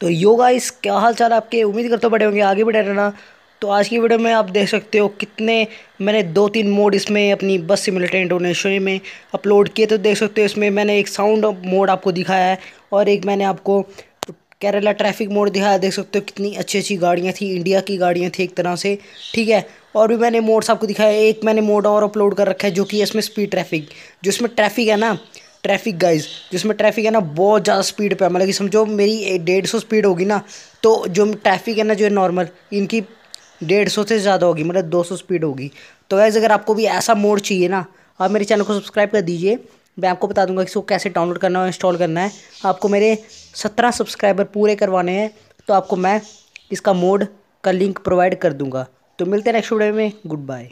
तो योगा इस क्या हाल चाल आपके? उम्मीद करते बड़े होंगे, आगे बढ़े रहना। तो आज की वीडियो में आप देख सकते हो कितने मैंने दो तीन मोड इसमें अपनी बस सिमुलेटर इंडोनेशिया में अपलोड किए। तो देख सकते हो इसमें मैंने एक साउंड मोड आपको दिखाया है और एक मैंने आपको केरला ट्रैफ़िक मोड दिखाया। देख सकते हो कितनी अच्छी अच्छी गाड़ियाँ थी इंडिया की गाड़ियाँ थी एक तरह से, ठीक है? और भी मैंने मोड्स आपको दिखाया एक मैंने मोड और अपलोड कर रखा है जो कि इसमें स्पीड ट्रैफ़िक जो इसमें ट्रैफ़िक है ना ट्रैफ़िक गाइज़ जिसमें ट्रैफ़िक है ना, बहुत ज़्यादा स्पीड पे है। मतलब कि समझो, मेरी डेढ़ सौ स्पीड होगी ना तो जो ट्रैफ़िक है ना, जो है नॉर्मल इनकी डेढ़ सौ से ज़्यादा होगी मतलब दो सौ स्पीड होगी। तो गाइज़ अगर आपको भी ऐसा मोड चाहिए ना, आप मेरे चैनल को सब्सक्राइब कर दीजिए। मैं आपको बता दूँगा कि इसको कैसे डाउनलोड करना है इंस्टॉल करना है। आपको मेरे सत्रह सब्सक्राइबर पूरे करवाने हैं तो आपको मैं इसका मोड का लिंक प्रोवाइड कर दूँगा। तो मिलते हैं नेक्स्ट वीडियो में। Good bye